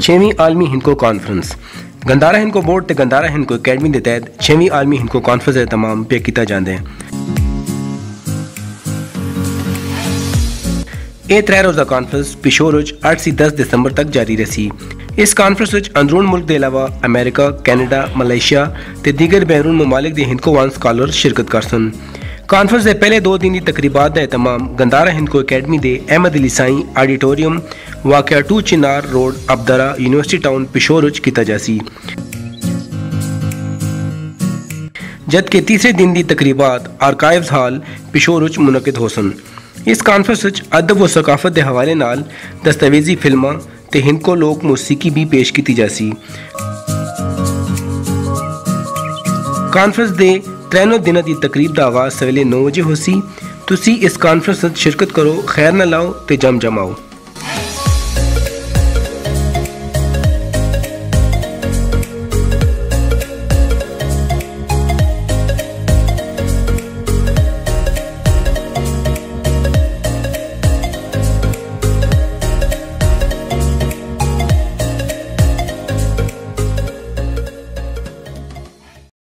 6ਵੀਂ ਆਲਮੀ Hindko conference Gandhara Hindko board ਤੇ Gandhara Hindko academy ਦੇ ਤਹਿਤ 6ਵੀਂ ਆਲਮੀ ਹਿੰਦਕੋ ਕਾਨਫਰੰਸ ਦਾ ਤਮਾਮ ਪੇ ਕੀਤਾ ਜਾਂਦਾ ਹੈ ਇਹ ਤਰੇ ਰੋਜ਼ਾ ਕਾਨਫਰੰਸ ਪਿਸ਼ੋਰ ਵਿੱਚ 8 ਸੀ 10 ਦਸੰਬਰ ਤੱਕ ਜਾਰੀ ਰਹੀ। ਇਸ ਕਾਨਫਰੰਸ ਵਿੱਚ ਅੰਦਰੂਨ ਮੁਲਕ ਦੇ ਇਲਾਵਾ ਅਮਰੀਕਾ, ਕੈਨੇਡਾ, ਮਲੇਸ਼ੀਆ ਤੇ ਦੀਗਰ ਬਹਿਰੂਨ ਮਮਾਲਿਕ ਦੇ ਹਿੰਦਕੋਵਾਨ ਸਕਾਲਰ ਸ਼ਿਰਕਤ ਕਰ ਸਨ ਕਾਨਫਰੰਸ ਦੇ ਪਹਿਲੇ ਦੋ ਦਿਨ ਦੀ ਤਕਰੀਬਾਤ ਦਾ ਇਤਮਾਮ ਗੰਦਾਰਾ ਹਿੰਦਕੋ ਅਕੈਡਮੀ ਦੇ ਅਹਿਮਦ ਅਲੀ ਸਾਈ ਆਡੀਟੋਰੀਅਮ ਵਾਕਿਆ 2 Chinar road Abdara university town Peshawar ਵਿੱਚ ਕੀਤਾ ਜਾ ਸੀ ਜਦਕਿ ਤੀਸਰੇ ਦਿਨ ਦੀ ਤਕਰੀਬਾਤ ਆਰਕਾਈਵਸ ਹਾਲ ਪਿਸ਼ੋਰ ਵਿੱਚ ਮੁਨਕਦ ਹੋ ਸਨ ਇਸ ਕਾਨਫਰੰਸ ਵਿੱਚ ਅਦਬ و ਸਕਾਫਤ ਦੇ ਹਵਾਲੇ ਨਾਲ ਦਸਤਾਵੇਜ਼ੀ ਫਿਲਮਾਂ ਤੇ ਹਿੰਦਕੋ ਲੋਕ ਮੂਸੀਕੀ ਵੀ ਪੇਸ਼ ਕੀਤੀ ਜਾ ਸੀ ਕਾਨਫਰੰਸ ਦੇ ਤਿੰਨੋਂ ਦਿਨਾਂ ਦੀ ਤਕਰੀਬ ਦਾ ਆਗਾਜ਼ ਸਵੇਲੇ 9 ਵਜੇ ਹੋਸੀ ਤੁਸੀਂ ਇਸ ਕਾਨਫਰੰਸ ਵਿੱਚ ਸ਼ਿਰਕਤ ਕਰੋ ਖੈਰ ਨਾ ਲਾਓ ਤੇ ਜਮ ਜਮਾਓ